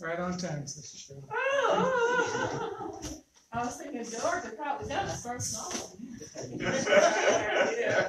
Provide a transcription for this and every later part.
Right on time, Sister Cheryl. Oh, oh, oh. I was thinking George had probably done the first novel. yeah.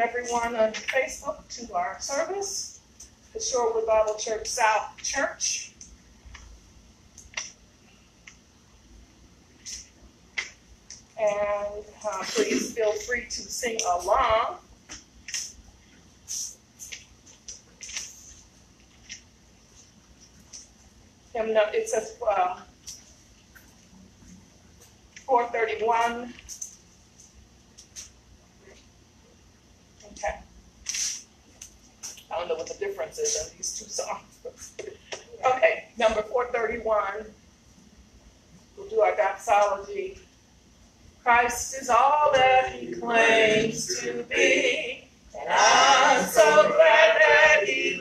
everyone on Facebook to our service, the Shorewood Bible Church South Church. And uh, please feel free to sing along. It says um, uh, 431. wonder what the difference is in these two songs. okay, number 431. We'll do our doxology. Christ is all that he claims to be, and I'm so glad that he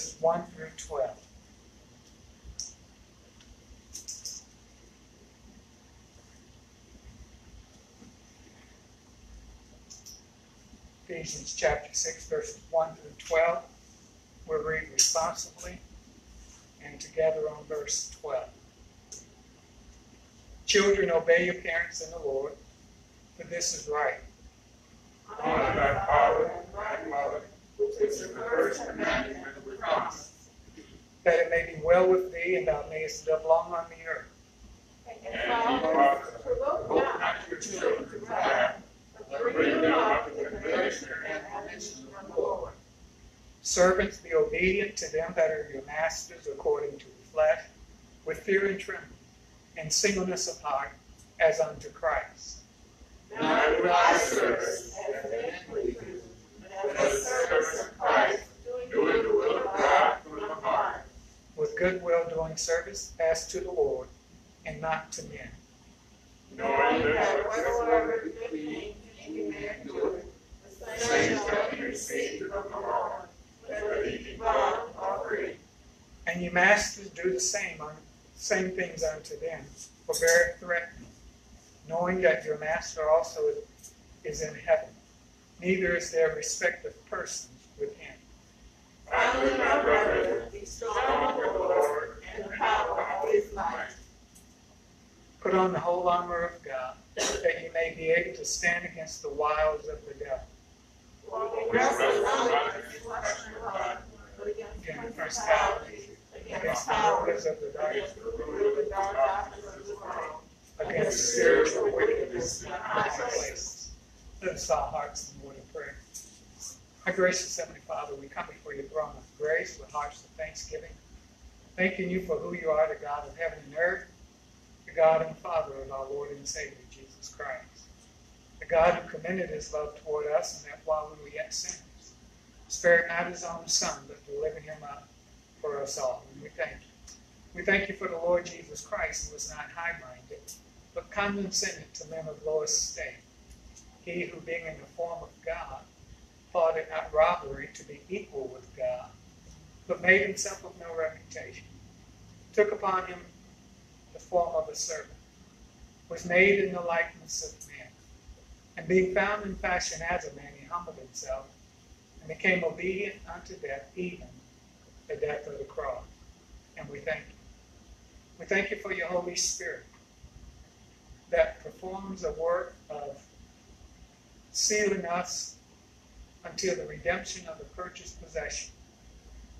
verses 1 through 12. Ephesians chapter 6, verses 1 through 12. We'll read responsibly and together on verse 12. Children, obey your parents in the Lord, for this is right. Honor thy father and thy mother, which is the first commandment That it may be well with thee, and thou mayest live long on the earth. Servants, be obedient to them that are your masters according to the flesh, with fear and trembling, and singleness of heart, as unto Christ. Not as men but as servants of Christ, doing the will of God from the heart. with goodwill doing service as to the Lord and not to men. Knowing that whatsoever good thing any man doeth, the same shall he receive from the Lord, whether he be bond or free. And ye masters do the same on same things unto them, for forbear threatening, knowing that your master also is in heaven. Neither is there respect of persons. Finally, my brethren, be strong in the Lord and the power of his might. Put on the whole armor of God, that ye may be able to stand against the wiles of the devil. For we wrestle not against flesh and blood, but against principalities, against the powers, of the darkness, against the the dark darkness of this world, against spiritual wickedness in high places. Let us our hearts in word of prayer. Our gracious Heavenly Father, we come before your throne of grace with hearts of thanksgiving, thanking you for who you are, the God of heaven and earth, the God and Father of our Lord and Savior, Jesus Christ. The God who commended his love toward us, and that while we were yet sinners, spared not his own Son, but delivered him up for us all. And we thank you. We thank you for the Lord Jesus Christ, who was not high minded, but condescended to men of low estate. He who, being in the form of God, thought it not robbery to be equal with God, but made himself of no reputation, took upon him the form of a servant, was made in the likeness of men, and being found in fashion as a man, he humbled himself, and became obedient unto death, even the death of the cross. And we thank you. We thank you for your Holy Spirit that performs a work of sealing us until the redemption of the purchased possession,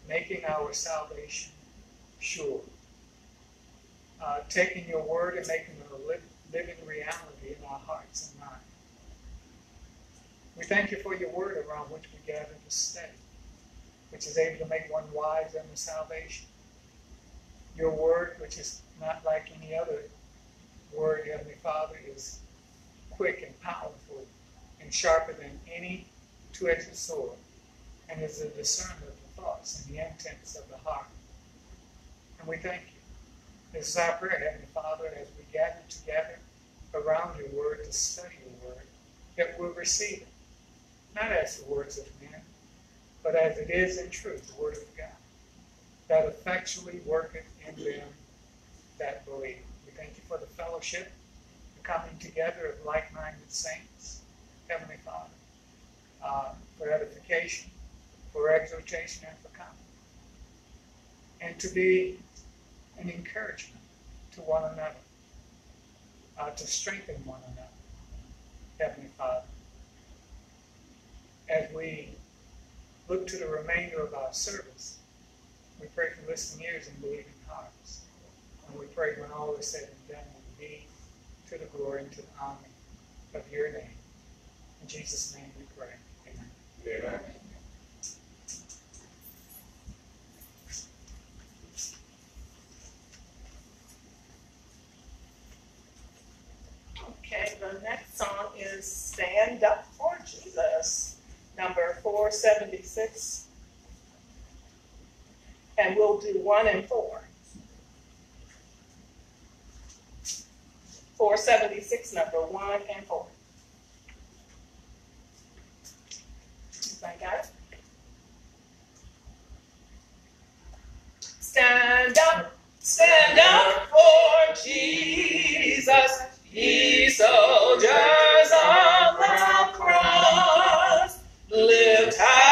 making our salvation sure. Uh, taking your word and making it a li- living reality in our hearts and minds. We thank you for your word around which we gather to stay, which is able to make one wise unto salvation. Your word, which is not like any other word, Heavenly Father, is quick and powerful and sharper than any two-edged sword, and is a discerner of the thoughts and the intents of the heart. And we thank you. This is our prayer, Heavenly Father, as we gather together around your word to study your word, that we'll receive it, not as the words of men, but as it is in truth, the word of God, that effectually worketh in them that believe. We thank you for the fellowship, the coming together of like-minded saints, Heavenly Father, uh, for edification, for exhortation, and for comfort, and to be an encouragement to one another, uh, to strengthen one another, Heavenly Father. As we look to the remainder of our service, we pray for listening ears and believing hearts. And we pray when all is said and done, we be to the glory and to the honor of your name. In Jesus' name we pray. Amen. the next song is Stand Up for Jesus, number four seventy-six. And we'll do one and four. Four seventy-six, number one and four. Everybody got it? Stand up, stand up for Jesus, ye soldiers of the cross. Lift high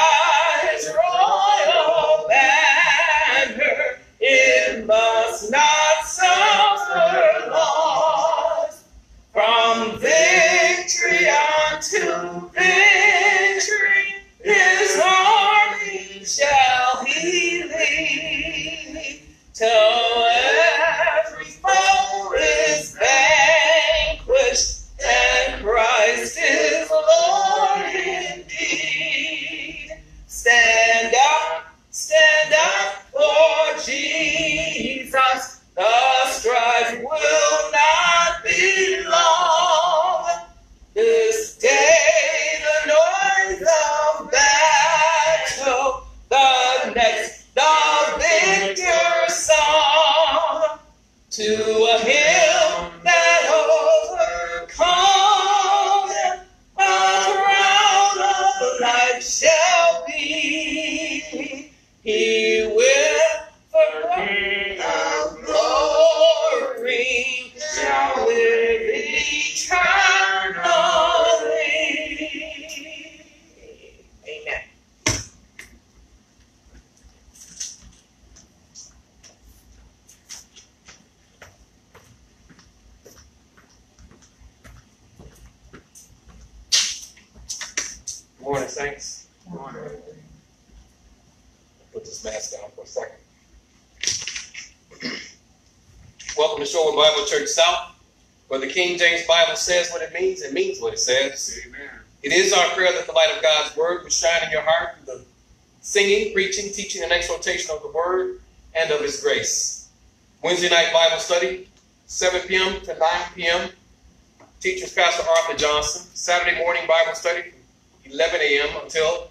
be. Says what it means and means what it says. Amen. It is our prayer that the light of God's word would shine in your heart through the singing, preaching, teaching, and exhortation of the word and of his grace. Wednesday night Bible study, 7 p.m. to 9 p.m. Teachers Pastor Arthur Johnson. Saturday morning Bible study, 11 a.m. until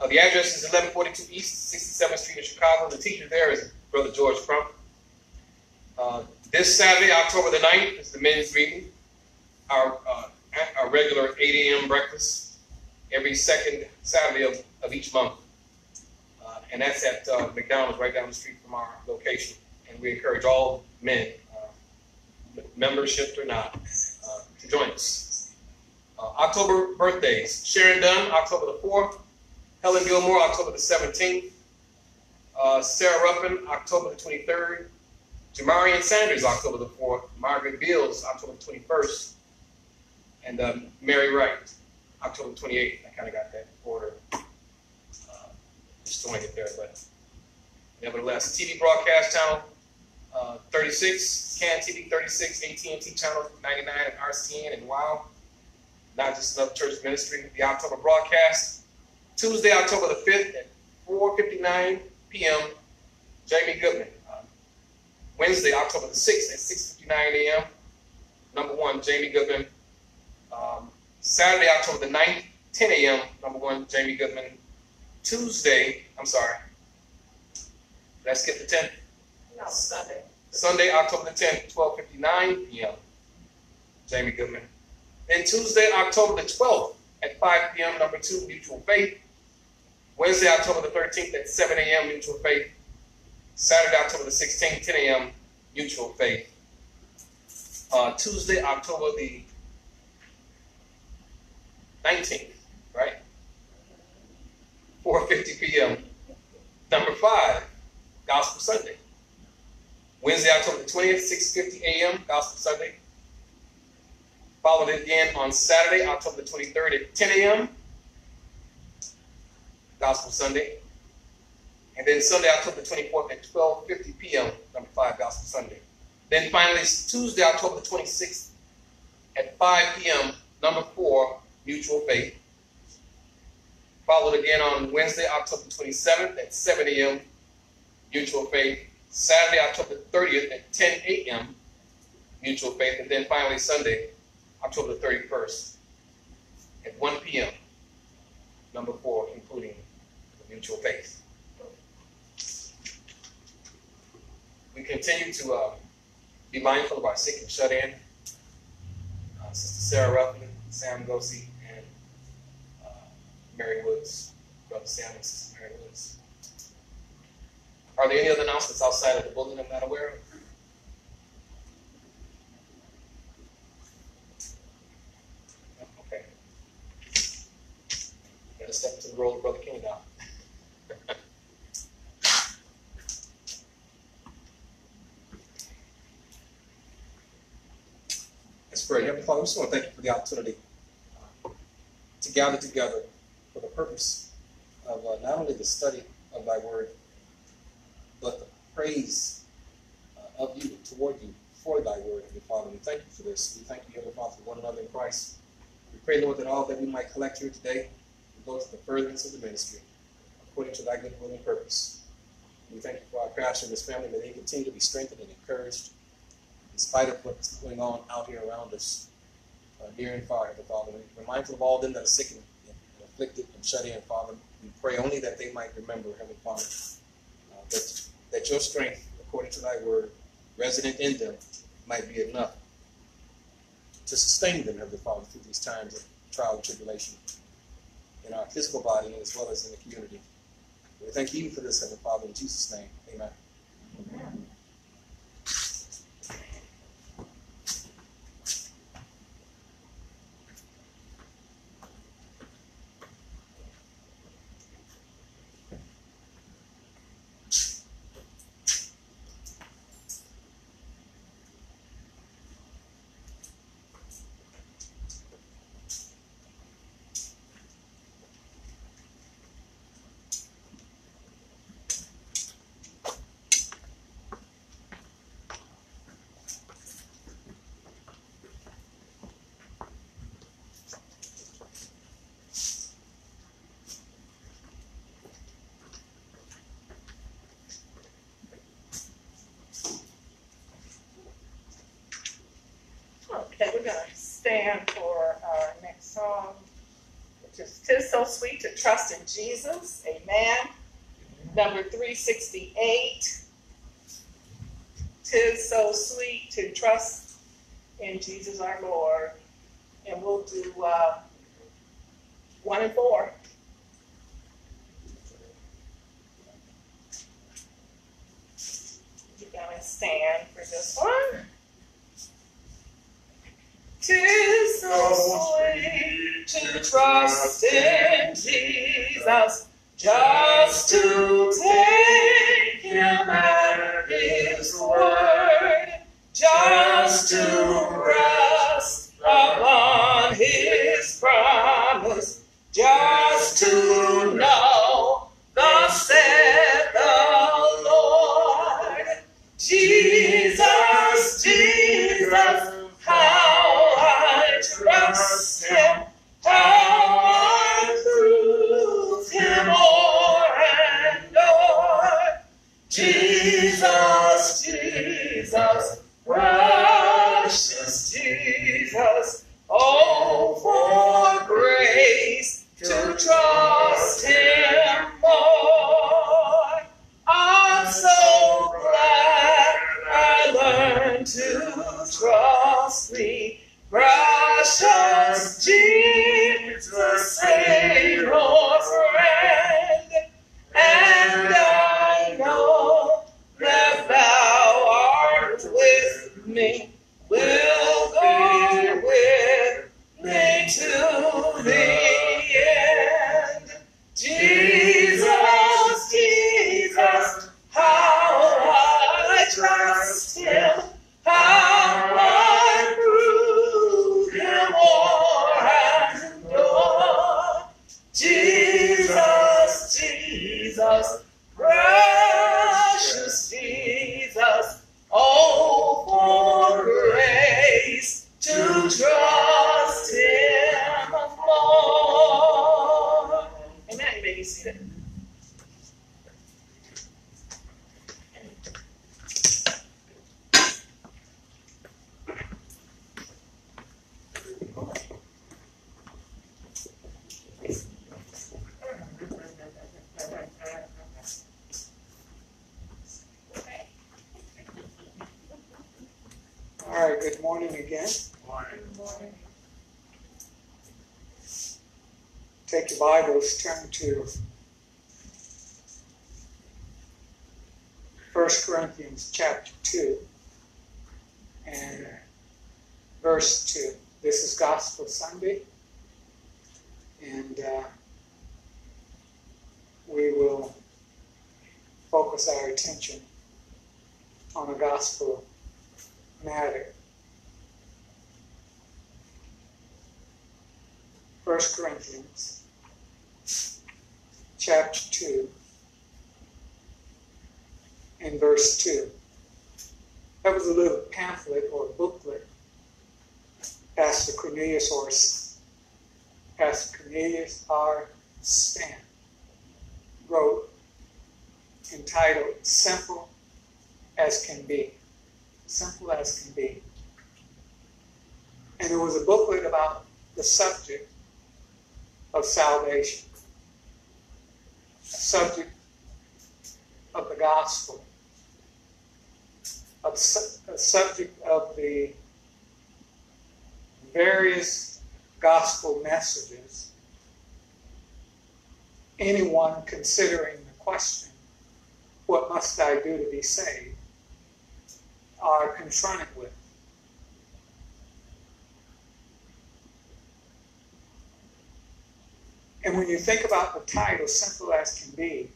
uh, the address is 1142 East 67th Street in Chicago. The teacher there is Brother George Crump. Uh, this Saturday, October the 9th, is the men's meeting. Our, uh, our regular 8 a.m. breakfast every second Saturday of, of each month. Uh, and that's at uh, McDonald's right down the street from our location. And we encourage all men, uh, membership or not, uh, to join us. Uh, October birthdays. Sharon Dunn, October the 4th. Helen Gilmore, October the 17th. Uh, Sarah Ruffin, October the 23rd. Jamarian Sanders, October the 4th. Margaret Beals, October the 21st. And um, Mary Wright, October 28th. I kind of got that order uh, just throwing it there, but nevertheless, TV broadcast channel uh, 36, CAN TV 36, AT&T channel 99, and RCN and WOW. Not just another church ministry. The October broadcast Tuesday, October the 5th at 4:59 p.m. Jamie Goodman. Um, Wednesday, October the 6th at 6:59 a.m. Number one, Jamie Goodman. Saturday, October the 9th, 10 a.m. Number one, Jamie Goodman. Tuesday, I'm sorry. Let's skip the 10th. No, Sunday. Sunday, October the 10th, 12:59 p.m. Jamie Goodman. Then Tuesday, October the 12th at 5 p.m. Number two, Mutual Faith. Wednesday, October the 13th at 7 a.m. Mutual Faith. Saturday, October the 16th, 10 a.m. Mutual Faith. Uh, Tuesday, October the 19th, right? 4:50 p.m. Number five, Gospel Sunday. Wednesday, October 20th, 6.50 a.m., Gospel Sunday. Followed again on Saturday, October 23rd at 10 a.m., Gospel Sunday. And then Sunday, October 24th at 12.50 p.m., number five, Gospel Sunday. Then finally, Tuesday, October 26th at 5 p.m., number four, Mutual Faith. Followed again on Wednesday, October 27th at 7 a.m., Mutual Faith. Saturday, October 30th at 10 a.m., Mutual Faith. And then finally Sunday, October thirty-first, at one P M. Number four, including the mutual faith. We continue to, uh, be mindful of our sick and shut in. Uh, Sister Sarah Ruffin, Sam uh, Mary Woods, Brother Sam and Mary Woods. Are there any other announcements outside of the bulletin I'm not aware of? Okay. Gotta step into the role of Brother King now. Let's pray. Heavenly Father, we just want to thank you for the opportunity to gather together for the purpose of uh, not only the study of thy word, but the praise uh, of you, toward you, for thy word, Heavenly Father. We thank you for this. We thank you, Heavenly Father, for one another in Christ. We pray, Lord, that all that we might collect here today will go to the furtherance of the ministry, according to thy good will and purpose. We thank you for our pastor and his family. May they continue to be strengthened and encouraged in spite of what's going on out here around us, uh, near and far, Heavenly Father. We're mindful of all them that are sick and afflicted and shut in, Father. We pray only that they might remember, Heavenly Father, uh, that, that your strength, according to thy word, resident in them, might be enough to sustain them, Heavenly Father, through these times of trial and tribulation in our physical body as well as in the community. We thank you for this, Heavenly Father, in Jesus' name. Amen. Okay, we're gonna stand for our next song, which is "Tis So Sweet to Trust in Jesus." Amen. Number three sixty-eight. "Tis so sweet to trust in Jesus our Lord," and we'll do uh, one and four. You're gonna stand for this one. Tis so sweet to trust in Jesus, just to good morning again. Morning. Take your Bibles, turn to First Corinthians chapter 2 and verse 2. This is Gospel Sunday, and uh, we will focus our attention on a gospel matter. First Corinthians chapter 2 and verse 2. That was a little pamphlet or booklet Pastor Cornelius or Pastor Cornelius R. Stam wrote entitled Simple as Can Be. Simple as Can Be. And it was a booklet about the subject of salvation, subject of the gospel, a, su- a subject of the various gospel messages. Anyone considering the question, what must I do to be saved, are confronted with. And when you think about the title, Simple as Can Be,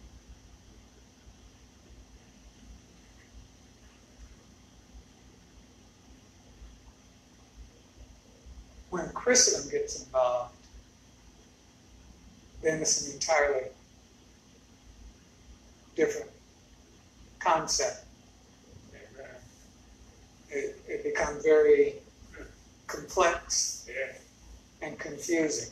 when Christendom gets involved, then it's an entirely different concept. It, it becomes very complex Yeah. and confusing.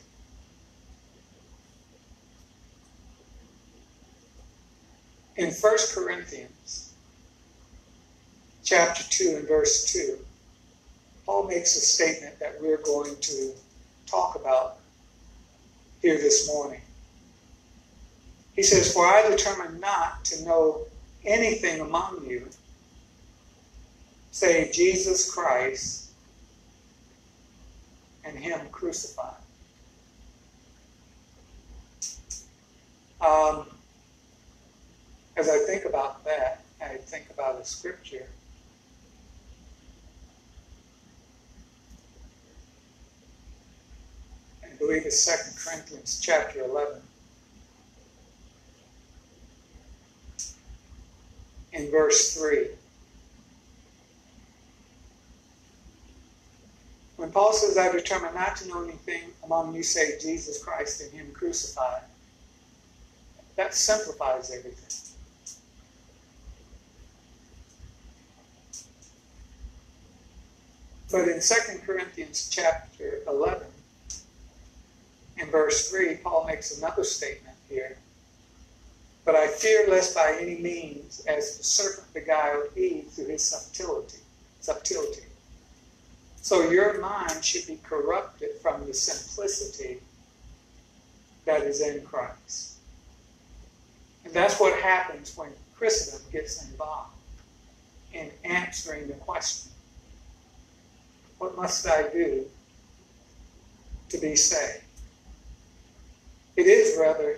In 1 Corinthians chapter 2 and verse 2, Paul makes a statement that we're going to talk about here this morning. He says, For I determined not to know anything among you save Jesus Christ and Him crucified. Um, as I think about that, I think about a scripture. I believe it's 2 Corinthians chapter 11. In verse 3. When Paul says, I determined not to know anything among you save Jesus Christ and Him crucified, that simplifies everything. But in 2 Corinthians chapter 11, in verse 3, Paul makes another statement here. But I fear lest by any means, as the serpent beguiled Eve through his subtlety, subtlety. So your mind should be corrupted from the simplicity that is in Christ. And that's what happens when Christendom gets involved in answering the question What must I do to be saved? It is rather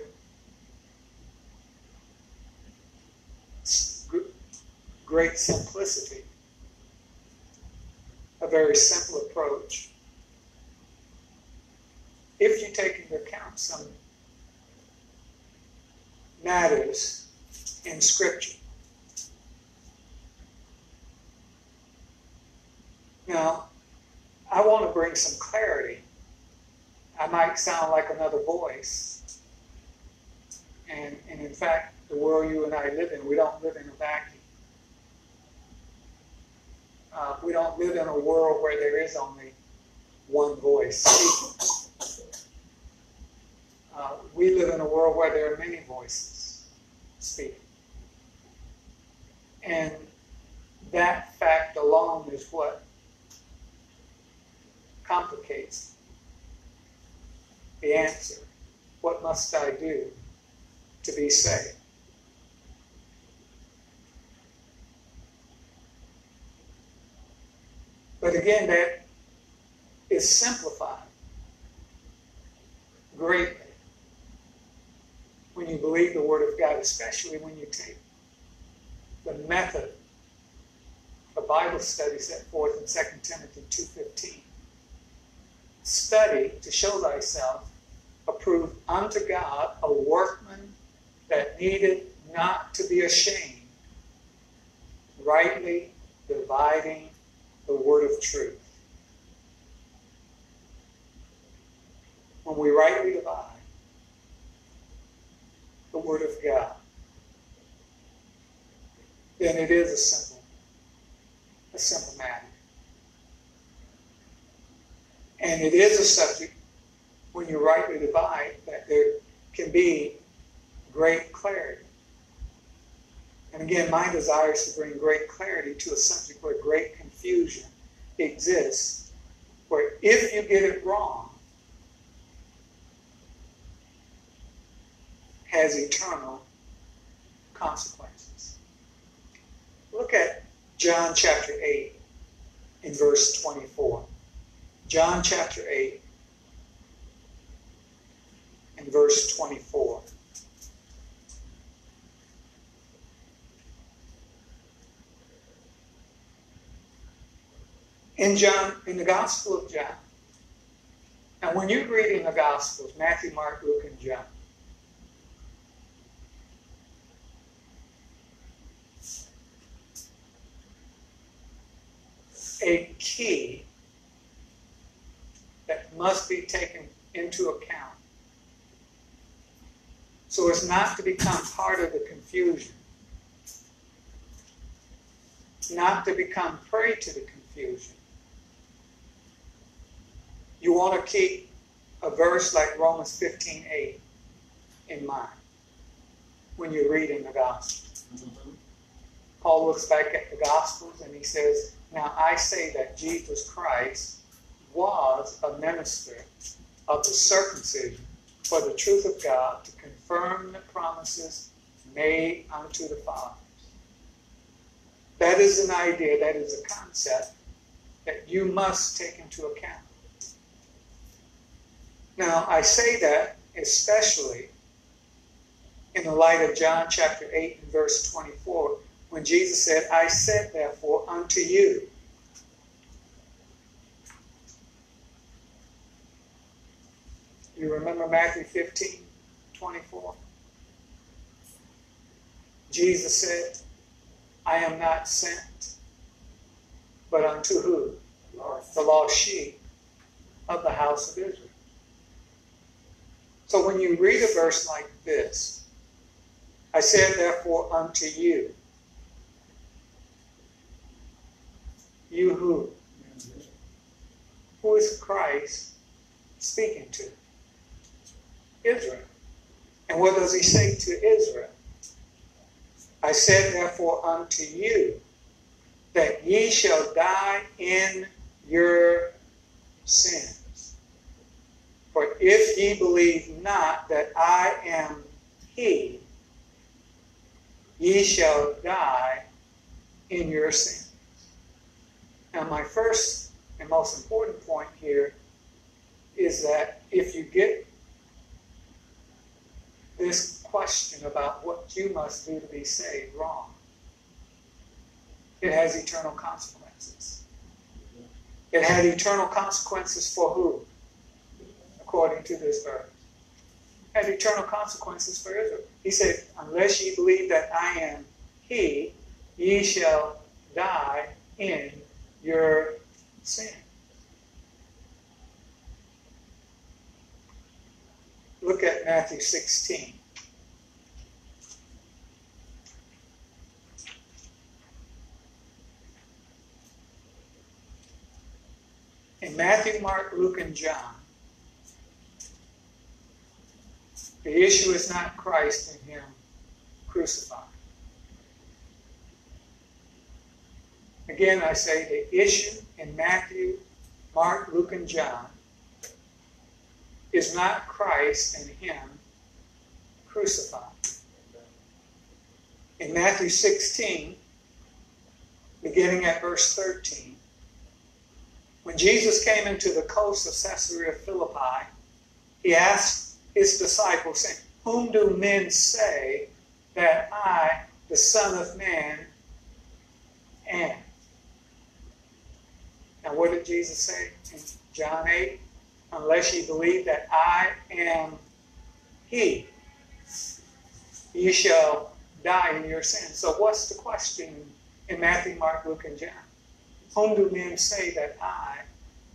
great simplicity, a very simple approach. If you take into account some matters in Scripture. Now, I want to bring some clarity. I might sound like another voice. And, and in fact, the world you and I live in, we don't live in a vacuum. Uh, we don't live in a world where there is only one voice speaking. Uh, we live in a world where there are many voices speaking. And that fact alone is what complicates the answer. What must I do to be saved? But again, that is simplified greatly when you believe the Word of God, especially when you take the method the Bible study set forth in 2 Timothy 2.15. Study to show thyself approved unto God, a workman that needed not to be ashamed, rightly dividing the word of truth. When we rightly divide the word of God, then it is a simple, a simple matter. And it is a subject, when you rightly divide, that there can be great clarity. And again, my desire is to bring great clarity to a subject where great confusion exists, where if you get it wrong, has eternal consequences. Look at John chapter 8 in verse 24. John chapter 8 and verse 24. In John, in the Gospel of John. and when you're reading the Gospels, Matthew, Mark, Luke, and John, a key that must be taken into account so as not to become part of the confusion, not to become prey to the confusion. You want to keep a verse like Romans 15 8 in mind when you're reading the gospel. Mm-hmm. Paul looks back at the Gospels and he says, Now I say that Jesus Christ was a minister of the circumcision for the truth of God to confirm the promises made unto the fathers. That is an idea, that is a concept that you must take into account. Now, I say that especially in the light of John chapter 8 and verse 24, when Jesus said, I said therefore unto you. You remember Matthew 15, 24? Jesus said, I am not sent, but unto who? The lost sheep of the house of Israel. So when you read a verse like this, I said therefore unto you, You who? Who is Christ speaking to? Israel. And what does he say to Israel? I said therefore unto you that ye shall die in your sins. For if ye believe not that I am he, ye shall die in your sins. Now, my first and most important point here is that if you get this question about what you must do to be saved wrong, it has eternal consequences. It had eternal consequences for who? According to this verse. Had eternal consequences for Israel. He said, Unless ye believe that I am He, ye shall die in your sin. Look at Matthew 16. In Matthew, Mark, Luke, and John, the issue is not Christ and Him crucified. Again, I say the issue in Matthew, Mark, Luke, and John is not Christ and Him crucified. In Matthew 16, beginning at verse 13, When Jesus came into the coast of Caesarea Philippi, he asked his disciples, saying, Whom do men say that I, the Son of Man, am? Now, what did Jesus say in John 8? Unless ye believe that I am He, ye shall die in your sins. So, what's the question in Matthew, Mark, Luke, and John? Whom do men say that I,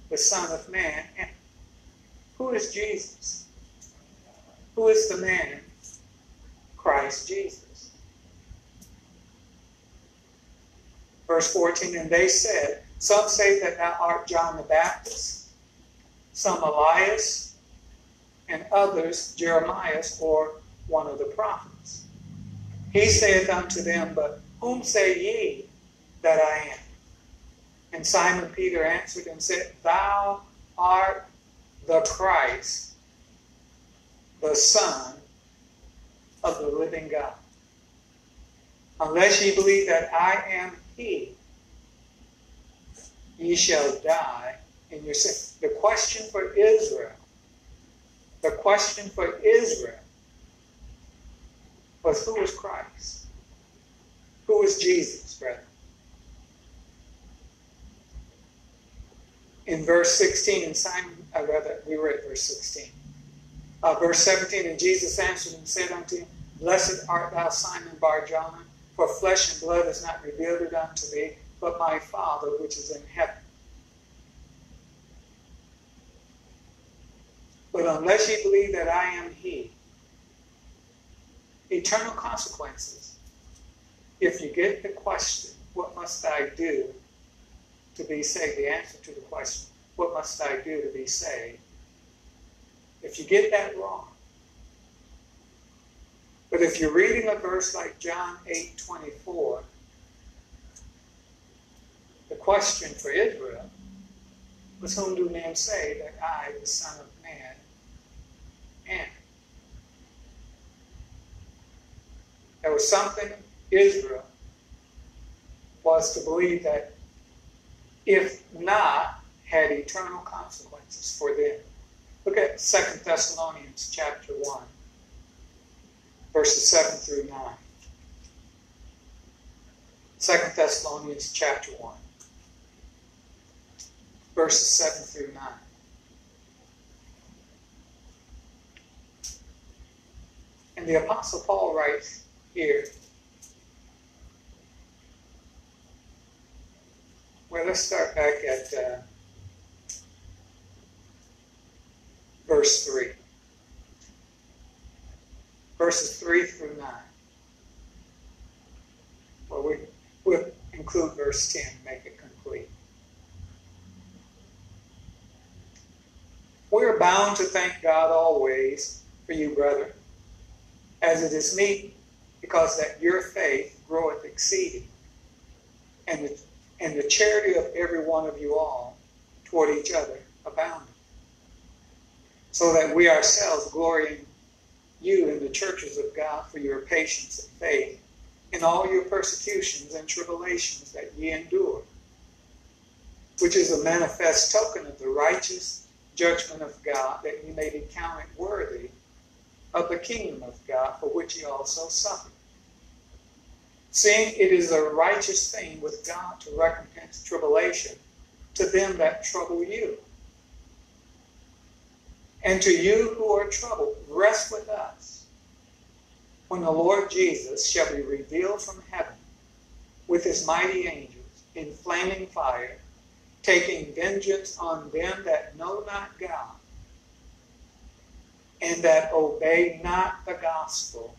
the Son of Man, am? Who is Jesus? Who is the man? Christ Jesus. Verse 14, and they said, Some say that thou art John the Baptist, some Elias, and others Jeremiah or one of the prophets. He saith unto them, But whom say ye that I am? And Simon Peter answered and said, Thou art the Christ, the Son of the living God. Unless ye believe that I am He, ye shall die in your sin. The question for Israel, the question for Israel was who is Christ? Who is Jesus, brother? In verse 16, and Simon, I rather, we read verse 16. Uh, verse 17, and Jesus answered and said unto him, Blessed art thou, Simon Bar-Jonah, for flesh and blood has not revealed it unto thee, but my Father which is in heaven. But unless ye believe that I am He, eternal consequences. If you get the question, what must I do to be saved? The answer to the question, what must I do to be saved? If you get that wrong, but if you're reading a verse like John 8 24, the question for Israel was, Whom do men say that I, the Son of There was something Israel was to believe that if not, had eternal consequences for them. Look at 2 Thessalonians chapter 1, verses 7 through 9. 2 Thessalonians chapter 1, verses 7 through 9. And the Apostle Paul writes here, well, let's start back at uh, verse 3. Verses 3 through 9. Well, we, we'll include verse 10, make it complete. We are bound to thank God always for you, brethren, as it is meet, because that your faith groweth exceeding, and the, and the charity of every one of you all toward each other abounding so that we ourselves glory in you in the churches of God for your patience and faith in all your persecutions and tribulations that ye endure, which is a manifest token of the righteous judgment of God, that ye may be counted worthy of the kingdom of God, for which he also suffered. Seeing it is a righteous thing with God to recompense tribulation to them that trouble you and to you who are troubled, rest with us when the Lord Jesus shall be revealed from heaven with his mighty angels in flaming fire, taking vengeance on them that know not God and that obey not the gospel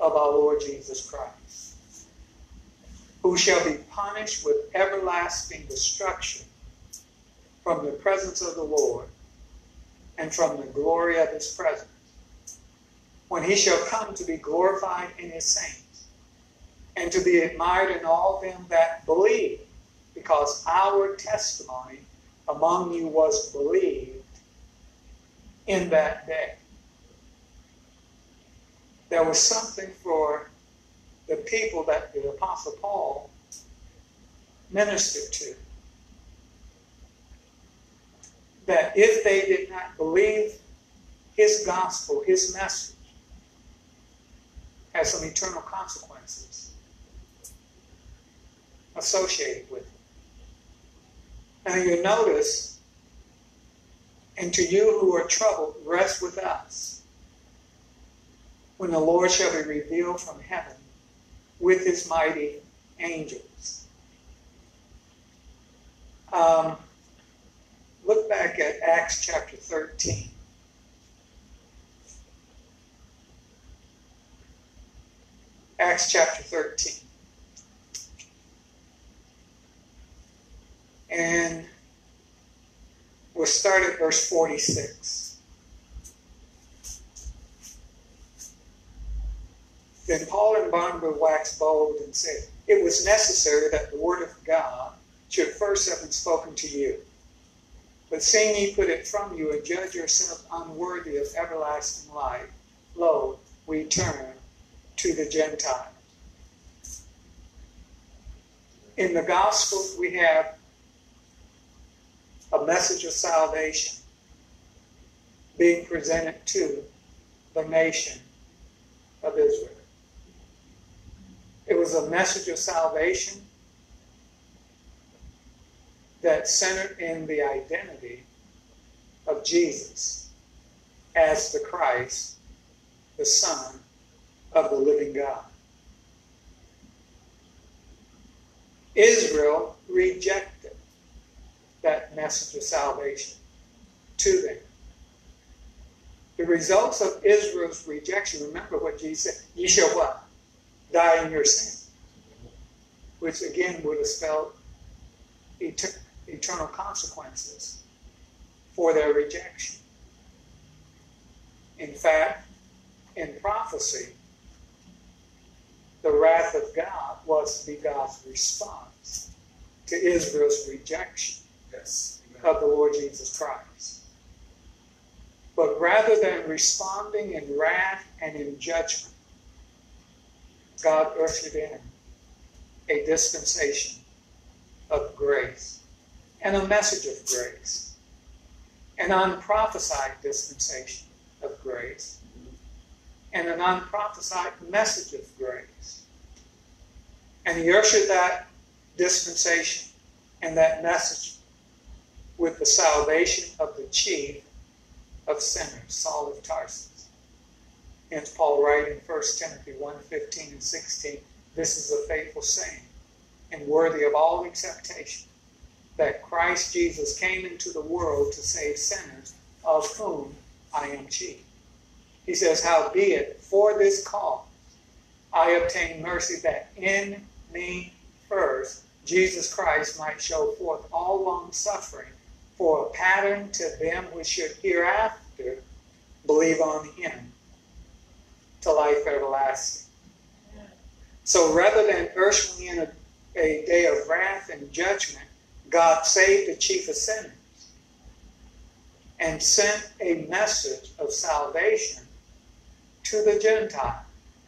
of our Lord Jesus Christ, who shall be punished with everlasting destruction from the presence of the Lord and from the glory of his presence, when he shall come to be glorified in his saints, and to be admired in all them that believe, because our testimony among you was believed in that day. There was something for the people that the Apostle Paul ministered to. that if they did not believe his gospel, his message, had some eternal consequences associated with it. Now you notice, and to you who are troubled, rest with us when the Lord shall be revealed from heaven with his mighty angels. Um, look back at Acts chapter 13. Acts chapter 13. And we'll start at verse 46. Then Paul and Barnabas waxed bold and said, It was necessary that the word of God should first have been spoken to you. But seeing ye put it from you and judge yourselves unworthy of everlasting life, lo, we turn to the Gentiles. In the gospel, we have a message of salvation being presented to the nation of Israel. It was a message of salvation that centered in the identity of Jesus as the Christ, the Son of the living God. Israel rejected that message of salvation to them. The results of Israel's rejection, remember what Jesus said, ye shall what? Die in your sin. Which again would have spelled eternal consequences for their rejection. In fact, in prophecy, the wrath of God was to be God's response to Israel's rejection Of the Lord Jesus Christ. But rather than responding in wrath and in judgment, God ushered in a dispensation of grace and a message of grace, an unprophesied dispensation of grace, and an unprophesied message of grace. And he ushered that dispensation and that message with the salvation of the chief of sinners, Saul of Tarsus. Hence Paul writing in 1 Timothy 1 15 and 16, this is a faithful saying and worthy of all acceptation that Christ Jesus came into the world to save sinners, of whom I am chief. He says, Howbeit, for this cause I obtained mercy that in me first Jesus Christ might show forth all long suffering for a pattern to them which should hereafter believe on him to life everlasting. So rather than ushering in a, a day of wrath and judgment, God saved the chief of sinners and sent a message of salvation to the Gentiles.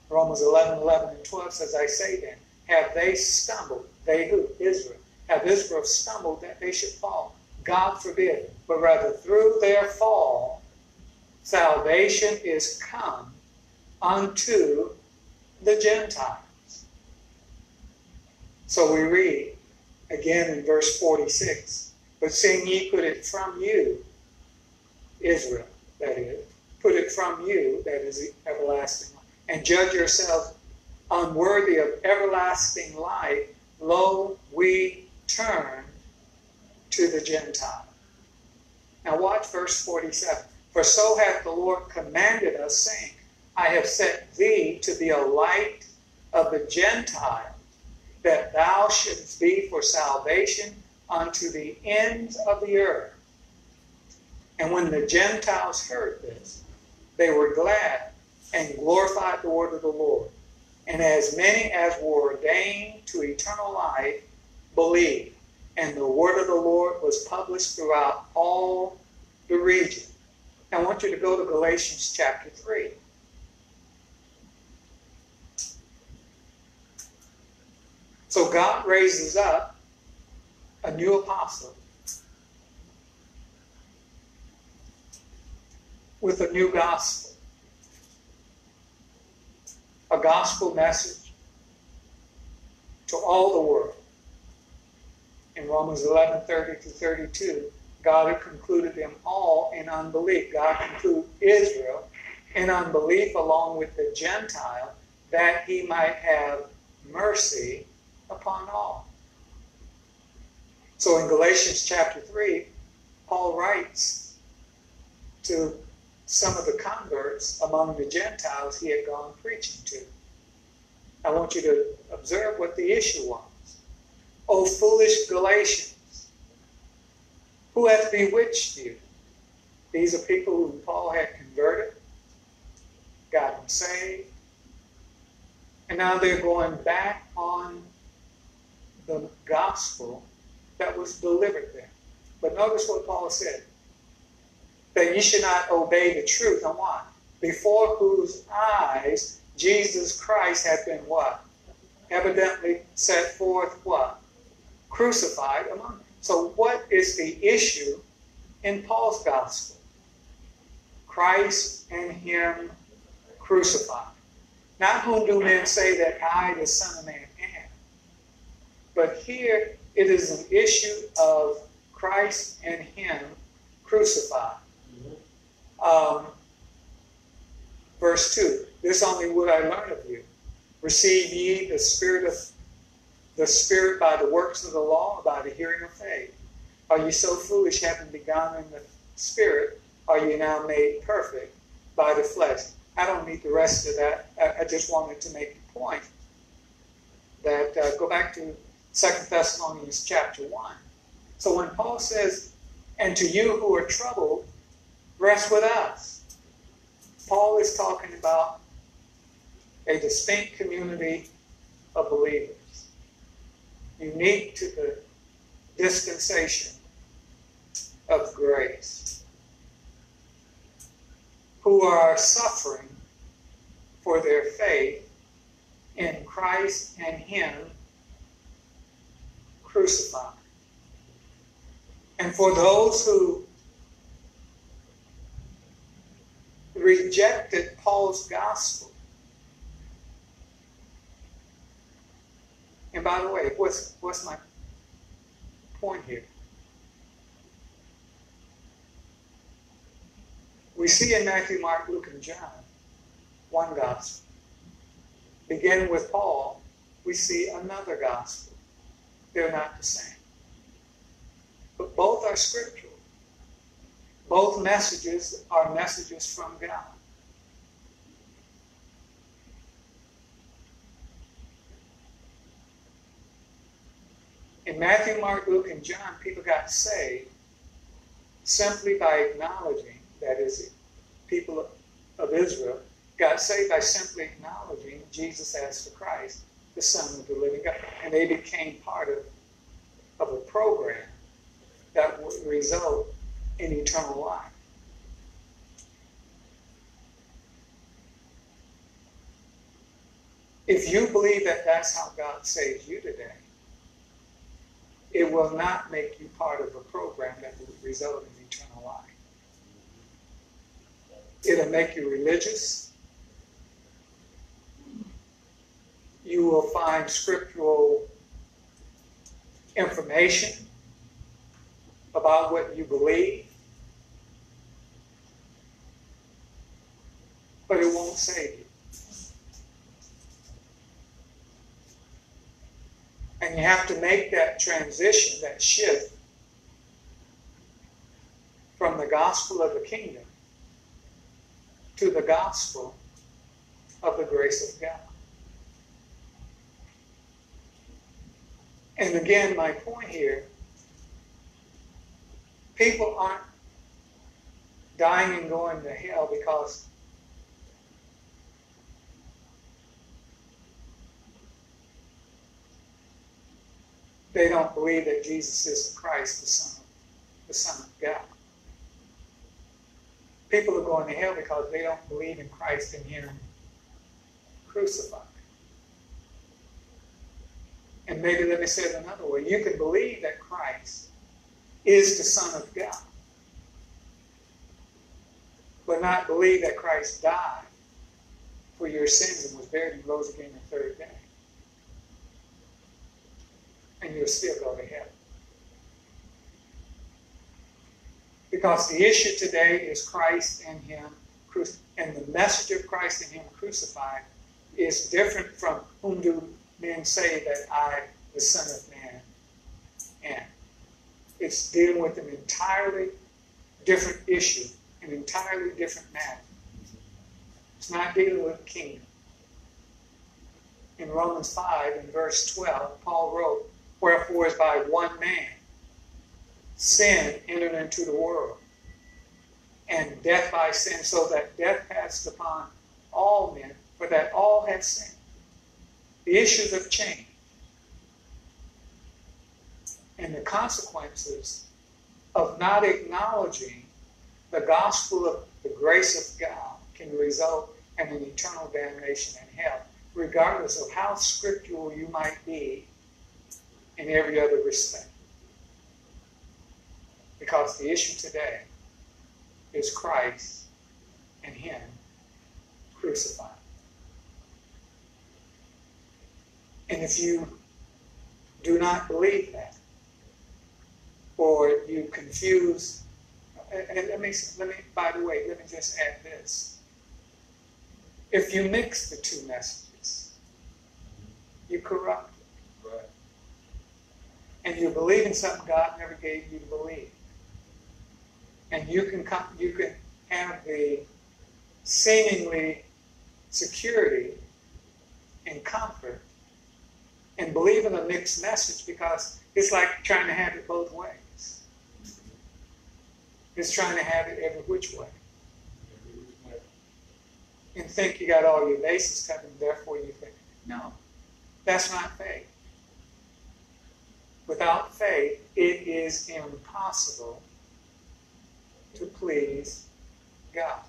Romans 11, 11 and 12 says, I say then, have they stumbled, they who? Israel, have Israel stumbled that they should fall? God forbid. But rather through their fall, salvation is come unto the Gentiles. So we read again in verse 46 But seeing ye put it from you, Israel, that is, put it from you, that is everlasting life, and judge yourselves unworthy of everlasting life, lo, we turn to the Gentile. Now watch verse 47. For so hath the Lord commanded us, saying, I have set thee to be a light of the Gentiles, that thou shouldst be for salvation unto the ends of the earth. And when the Gentiles heard this, they were glad and glorified the word of the Lord. And as many as were ordained to eternal life believed. And the word of the Lord was published throughout all the region. I want you to go to Galatians chapter 3. So God raises up a new apostle with a new gospel. A gospel message to all the world. In Romans 11 30 to 32, God had concluded them all in unbelief. God concluded Israel in unbelief along with the Gentile that he might have mercy upon all. So in Galatians chapter 3, Paul writes to some of the converts among the Gentiles he had gone preaching to. I want you to observe what the issue was. O foolish Galatians, who hath bewitched you? These are people whom Paul had converted, got them saved, and now they're going back on the gospel that was delivered there. But notice what Paul said that you should not obey the truth And what? Before whose eyes Jesus Christ had been what? Evidently set forth what? Crucified among them. So, what is the issue in Paul's gospel? Christ and Him crucified. Not whom do men say that I, the Son of Man, am. But here it is an issue of Christ and Him crucified. Um, verse 2 This only would I learn of you. Receive ye the Spirit of the Spirit by the works of the law, by the hearing of faith. Are you so foolish, having begun in the Spirit, are you now made perfect by the flesh? I don't need the rest of that. I, just wanted to make the point that uh, go back to Second Thessalonians chapter 1. So when Paul says, and to you who are troubled, rest with us. Paul is talking about a distinct community of believers, unique to the dispensation of grace, who are suffering for their faith in Christ and Him crucified. And for those who rejected Paul's gospel, and by the way, what's, what's my point here? We see in Matthew, Mark, Luke, and John one gospel. Beginning with Paul, we see another gospel. They're not the same. But both are scriptural. Both messages are messages from God. In Matthew, Mark, Luke, and John, people got saved simply by acknowledging, that is, people of Israel got saved by simply acknowledging Jesus as the Christ, the Son of the living God. And they became part of, of a program that would result in eternal life. If you believe that that's how God saves you today, it will not make you part of a program that will result in eternal life. It'll make you religious. You will find scriptural information about what you believe, but it won't save you. And you have to make that transition, that shift from the gospel of the kingdom to the gospel of the grace of God. And again, my point here people aren't dying and going to hell because they don't believe that Jesus is Christ, the Son of, the Son of God. People are going to hell because they don't believe in Christ and Him crucified. And maybe let me say it another way. You can believe that Christ is the Son of God. but not believe that Christ died for your sins and was buried and rose again the third day. And you'll still go to heaven. Because the issue today is Christ and Him. And the message of Christ and Him crucified is different from whom do men say that I, the Son of Man, am. It's dealing with an entirely different issue, an entirely different matter. It's not dealing with kingdom. In Romans 5, in verse 12, Paul wrote, Wherefore is by one man sin entered into the world, and death by sin, so that death passed upon all men, for that all had sinned. The issues have changed. And the consequences of not acknowledging the gospel of the grace of God can result in an eternal damnation in hell, regardless of how scriptural you might be in every other respect. Because the issue today is Christ and Him crucified. And if you do not believe that, or you confuse, and let me, let me, by the way, let me just add this. If you mix the two messages, you corrupt. And you believe in something God never gave you to believe. And you can come, you can have the seemingly security and comfort and believe in a mixed message because it's like trying to have it both ways. It's trying to have it every which way. And think you got all your bases covered, therefore you think, no, that's not faith. Without faith, it is impossible to please God.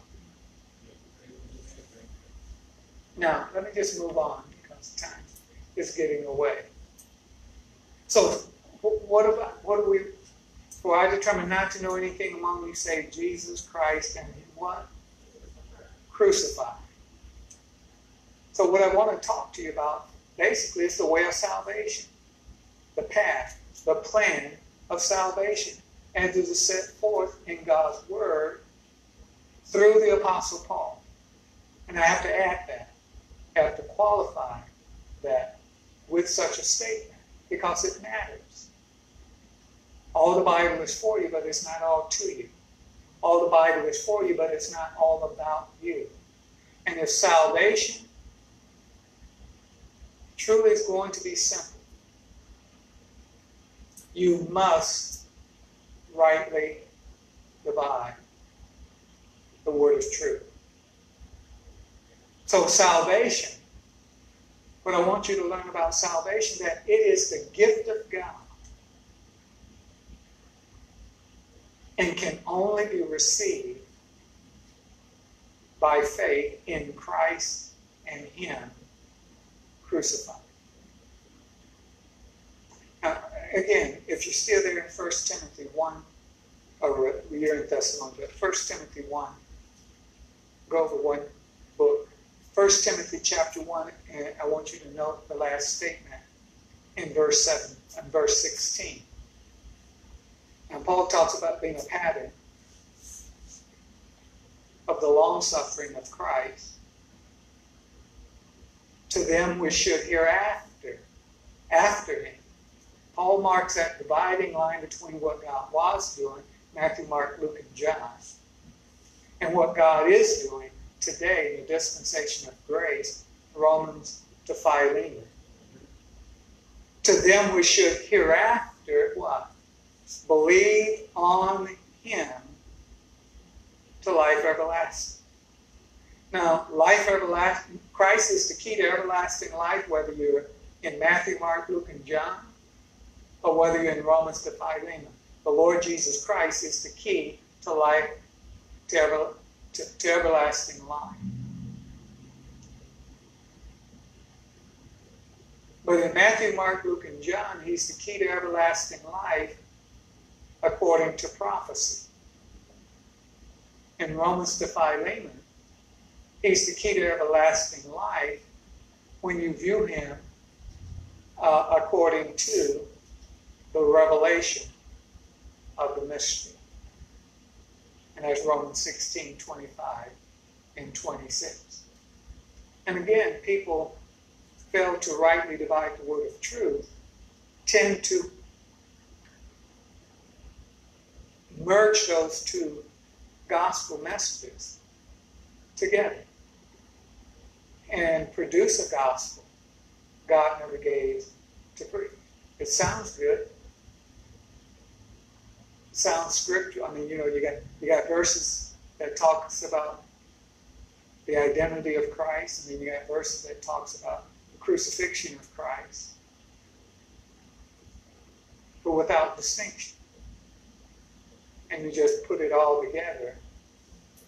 Now, let me just move on because time is getting away. So, what about, what do we, for I determined not to know anything among you save Jesus Christ and what? Crucified. So, what I want to talk to you about basically is the way of salvation, the path, the plan of salvation, and it is set forth in God's Word through the Apostle Paul. And I have to add that, I have to qualify that with such a statement because it matters. All the Bible is for you, but it's not all to you. All the Bible is for you, but it's not all about you. And if salvation truly is going to be simple, you must rightly divide the word of truth. So salvation, what I want you to learn about salvation, that it is the gift of God and can only be received by faith in Christ and Him crucified. Now, again, if you're still there in 1 Timothy 1, or you're in Thessalonica, 1 Timothy 1, go over one book. 1 Timothy chapter 1, and I want you to note the last statement in verse 7 and verse 16. And Paul talks about being a pattern of the long suffering of Christ to them which should hereafter, after him. Paul marks that dividing line between what God was doing, Matthew, Mark, Luke, and John, and what God is doing today in the dispensation of grace, Romans to Philemon. To them we should hereafter what? Believe on him to life everlasting. Now, life everlasting, Christ is the key to everlasting life, whether you're in Matthew, Mark, Luke, and John, whether you're in Romans to Philemon. The Lord Jesus Christ is the key to life, to, ever, to, to everlasting life. But in Matthew, Mark, Luke, and John, he's the key to everlasting life according to prophecy. in Romans to Philemon, he's the key to everlasting life when you view him uh, according to the revelation of the mystery. And that's Romans 16 25 and 26. And again, people fail to rightly divide the word of truth, tend to merge those two gospel messages together and produce a gospel God never gave to preach. It sounds good. Sounds scriptural. I mean, you know, you got you got verses that talks about the identity of Christ, and then you got verses that talks about the crucifixion of Christ, but without distinction. And you just put it all together,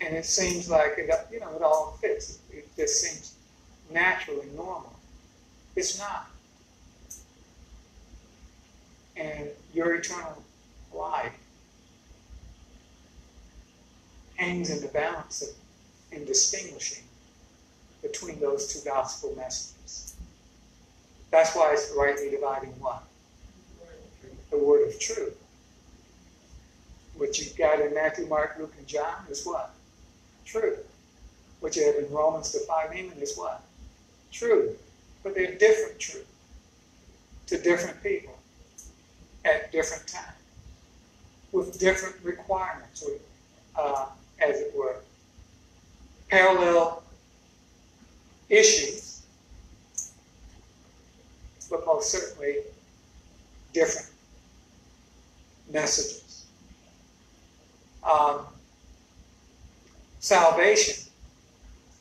and it seems like it, you know, it all fits. It just seems naturally normal. It's not. And your eternal life hangs in the balance of in distinguishing between those two gospel messages. That's why it's rightly dividing what? The word of truth. What you've got in Matthew, Mark, Luke, and John is what? Truth. What you have in Romans to Philemon is what? Truth. But they're different truth to different people at different times with different requirements, or, uh, as it were parallel issues, but most certainly different messages. Um, salvation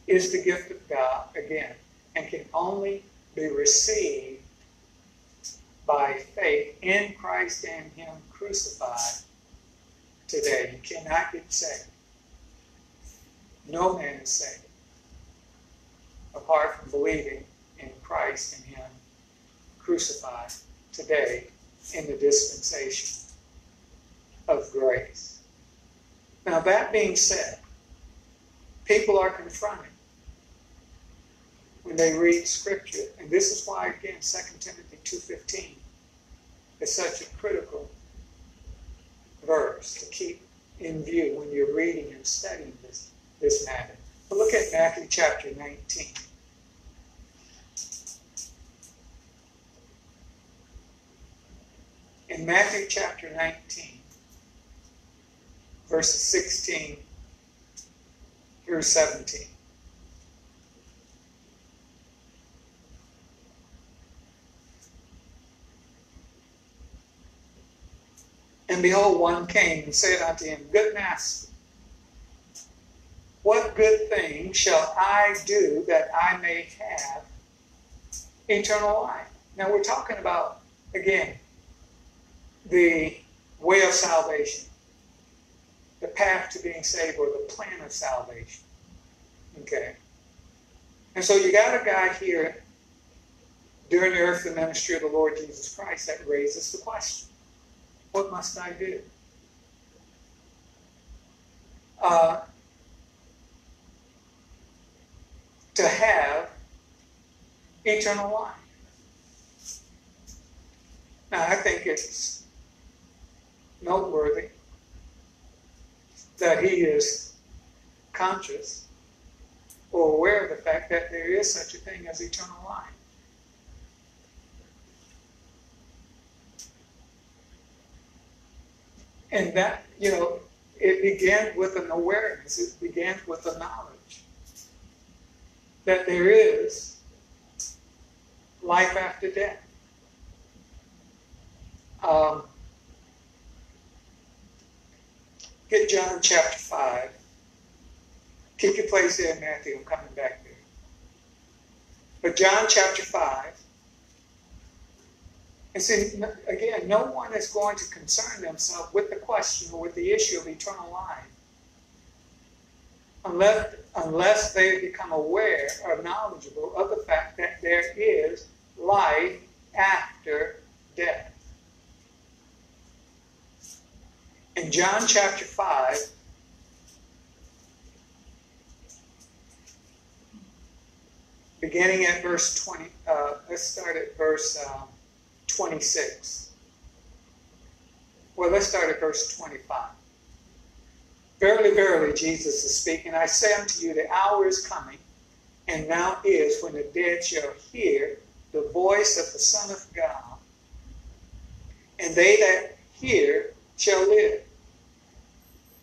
is the gift of God, again, and can only be received by faith in Christ and Him crucified today. You cannot get saved no man is saved apart from believing in Christ and Him crucified today in the dispensation of grace. Now, that being said, people are confronted when they read Scripture, and this is why, again, 2 Timothy 2.15 is such a critical verse to keep in view when you're reading and studying this this matter. Look at Matthew chapter 19. In Matthew chapter 19, verses 16 through 17. And behold, one came and said unto him, Good master, what good thing shall I do that I may have eternal life? Now we're talking about, again, the way of salvation, the path to being saved, or the plan of salvation. Okay? And so you got a guy here during the earthly ministry of the Lord Jesus Christ that raises the question What must I do? Uh, to have eternal life. Now, I think it's noteworthy that he is conscious or aware of the fact that there is such a thing as eternal life. And that, you know, it began with an awareness, it began with a knowledge that there is life after death. Um, get John chapter 5. Keep your place there, Matthew. I'm coming back there. But John chapter 5. And see, again, no one is going to concern themselves with the question or with the issue of eternal life unless, unless they become aware or knowledgeable of the fact that there is life after death. In John chapter 5, beginning at verse 20, uh, let's start at verse uh, 26. Well, let's start at verse 25. Verily, verily, Jesus is speaking, I say unto you, the hour is coming, and now is, when the dead shall hear the voice of the Son of God, and they that hear shall live.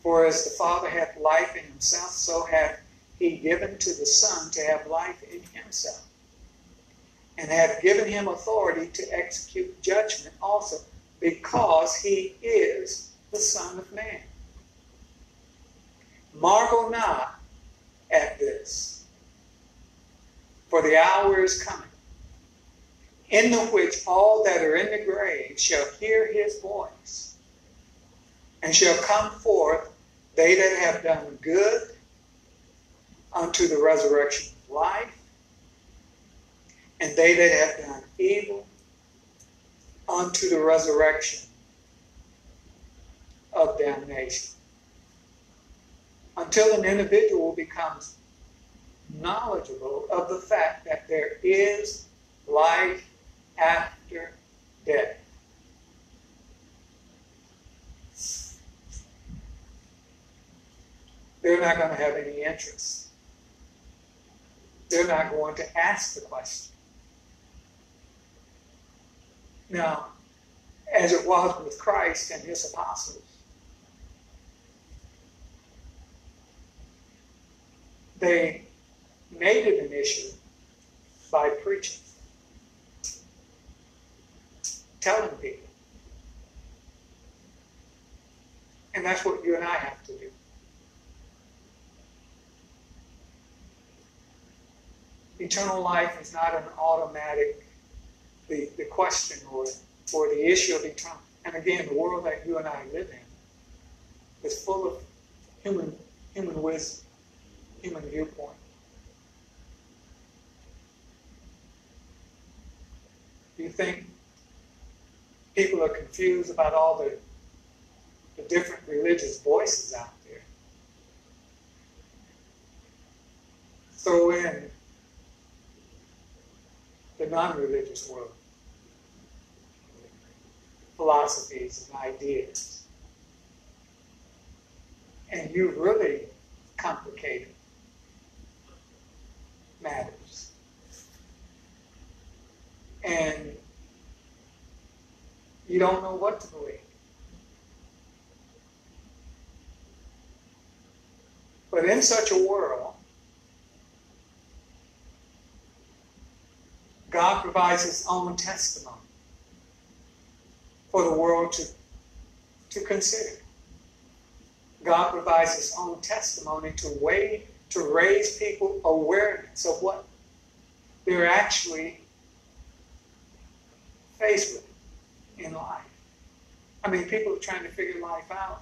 For as the Father hath life in himself, so hath he given to the Son to have life in himself, and hath given him authority to execute judgment also, because he is the Son of Man. Marvel not at this, for the hour is coming, in the which all that are in the grave shall hear his voice, and shall come forth they that have done good unto the resurrection of life, and they that have done evil unto the resurrection of damnation. Until an individual becomes knowledgeable of the fact that there is life after death. They're not going to have any interest. They're not going to ask the question. Now, as it was with Christ and his apostles, they made it an issue by preaching, telling people. And that's what you and I have to do. Eternal life is not an automatic, the, the question or, or the issue of eternal. And again, the world that you and I live in is full of human, human wisdom, human viewpoint. Do you think people are confused about all the, the different religious voices out there? Throw in the non-religious world, philosophies and ideas. And you really complicated matters. And you don't know what to believe. But in such a world, God provides his own testimony for the world to, to consider. God provides his own testimony to weigh, to raise people awareness of what they're actually faced with in life. I mean, people are trying to figure life out,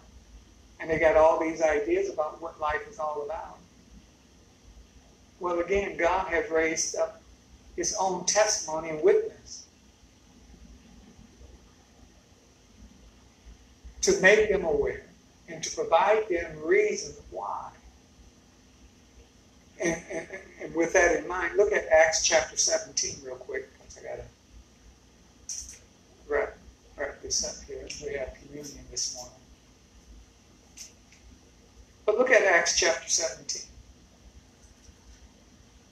and they got all these ideas about what life is all about. Well, again, God has raised up his own testimony and witness to make them aware and to provide them reasons why. And, and, and with that in mind, look at Acts chapter 17 real quick, I got to wrap, wrap this up here. We have communion this morning. But look at Acts chapter 17.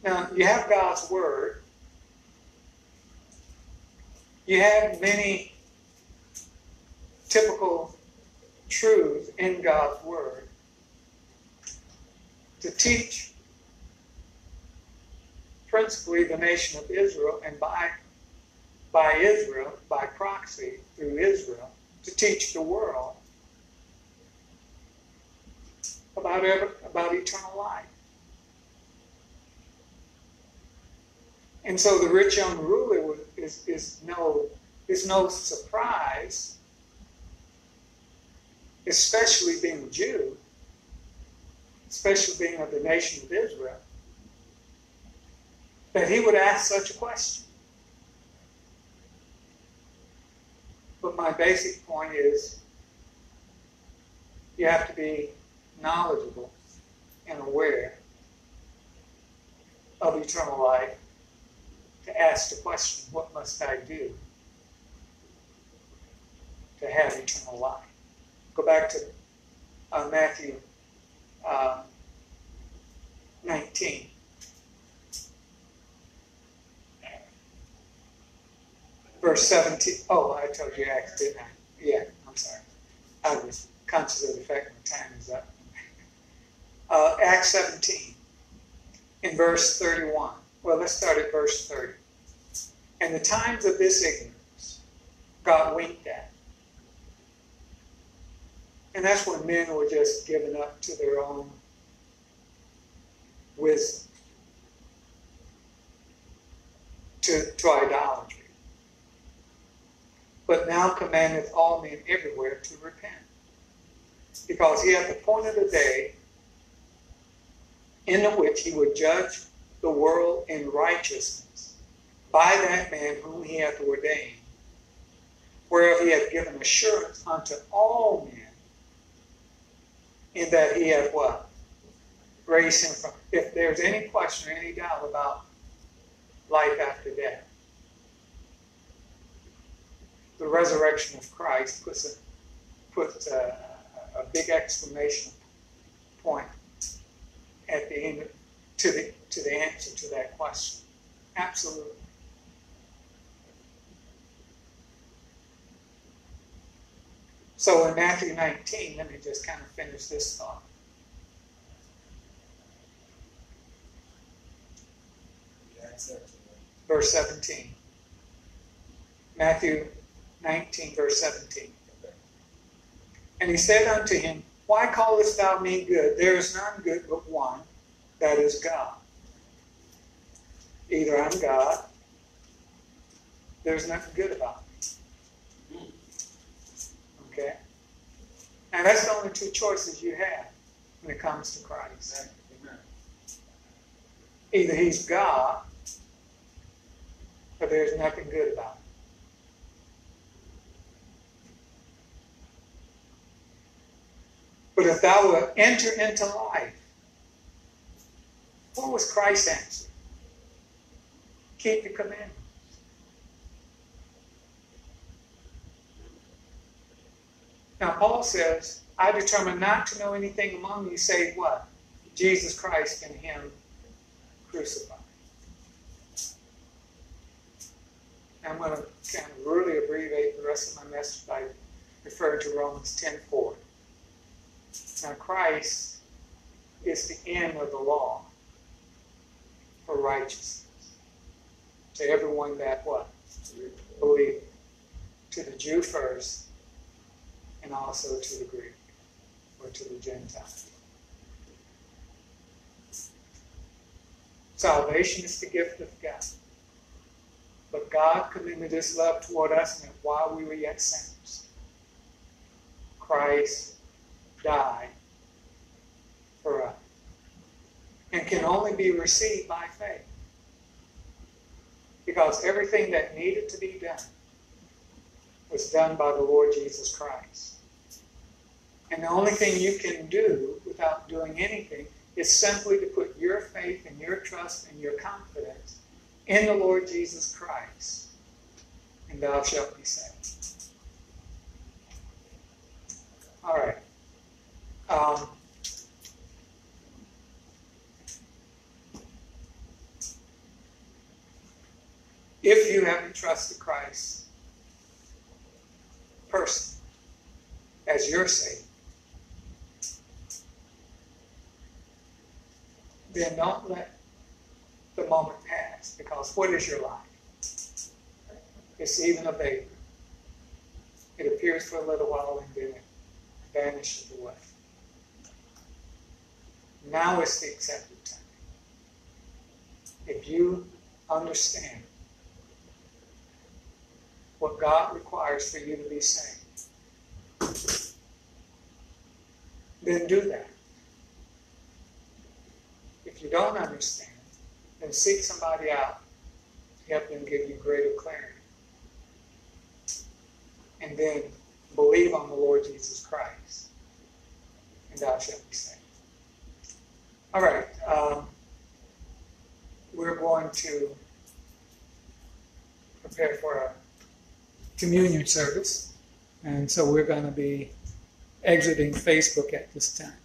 Now, you have God's Word. You have many typical truths in God's Word to teach principally the nation of Israel and by, by Israel, by proxy through Israel, to teach the world about, ever, about eternal life. And so the rich young ruler is, is, no, is no surprise, especially being a Jew, especially being of the nation of Israel, that he would ask such a question. But my basic point is you have to be knowledgeable and aware of eternal life to ask the question, what must I do to have eternal life? Go back to uh, Matthew uh, 19. Verse 17. Oh, I told you Acts, didn't I? Yeah, I'm sorry. I was conscious of the fact my time is up. Uh, Acts 17, in verse 31. Well, let's start at verse 30. And the times of this ignorance God winked at. And that's when men were just given up to their own wisdom, to, to idolatry. But now commandeth all men everywhere to repent. Because he hath appointed a day in the which he would judge the world in righteousness by that man whom he hath ordained, whereof he hath given assurance unto all men, in that he hath what? Raised him from. If there's any question or any doubt about life after death, the resurrection of Christ puts a, puts a, a big exclamation point at the end to the to the answer to that question. Absolutely. So in Matthew 19, let me just kind of finish this thought. Verse 17. Matthew 19, verse 17. And he said unto him, Why callest thou me good? There is none good but one, that is God. Either I'm God, there's nothing good about me. Okay? And that's the only two choices you have when it comes to Christ. Either he's God, or there's nothing good about him. But if thou wilt enter into life, what was Christ's answer? Keep the commandments. Now, Paul says, I determined not to know anything among you save what? Jesus Christ and Him crucified. I'm going to kind of really abbreviate the rest of my message by referring to Romans 10 4. Now, Christ is the end of the law for righteousness to everyone that what? Believe. To the Jew first, and also to the Greek or to the Gentile. Salvation is the gift of God. But God commended his love toward us, and while we were yet sinners, Christ died for us. And can only be received by faith. Because everything that needed to be done was done by the Lord Jesus Christ. And the only thing you can do without doing anything is simply to put your faith and your trust and your confidence in the Lord Jesus Christ, and thou shalt be saved. All right. Um, if you haven't trusted Christ personally as your Savior, then don't let the moment pass because what is your life? It's even a vapor. It appears for a little while and then it vanishes away. Now is the accepted time. If you understand what God requires for you to be saved, then do that. If you don't understand, then seek somebody out to help them give you greater clarity. And then believe on the Lord Jesus Christ, and thou shalt be saved. All right. Um, we're going to prepare for our communion service. And so we're going to be exiting Facebook at this time.